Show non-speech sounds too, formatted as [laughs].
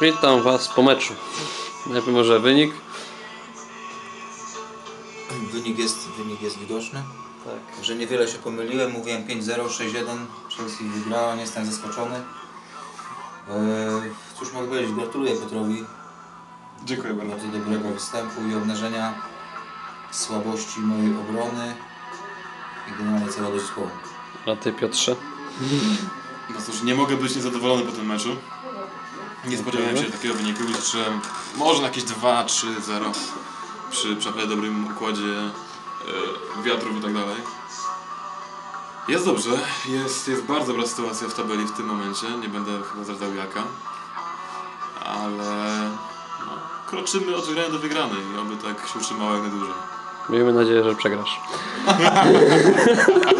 Witam Was po meczu. Najpierw może wynik. Wynik jest, wynik jest widoczny. Tak. Że niewiele się pomyliłem, mówiłem 5-0, 6-1, Chelsea wygrała, nie jestem zaskoczony. Eee, cóż mogę powiedzieć, gratuluję Piotrowi Dziękuję bardzo. bardzo dobrego występu i obnażenia słabości mojej obrony i generalnie całego zespołu. A Ty Piotrze? No cóż, nie mogę być niezadowolony po tym meczu. Nie spodziewałem się takiego wyniku, liczyłem może na jakieś 2-3-0 przy naprawdę dobrym układzie e, wiatrów i tak dalej. Jest dobrze, jest, jest bardzo dobra sytuacja w tabeli w tym momencie, nie będę chyba zdradzał jaka, ale no, kroczymy od wygranej do wygranej i oby tak się utrzymało jak najdłużej. Miejmy nadzieję, że przegrasz. [laughs]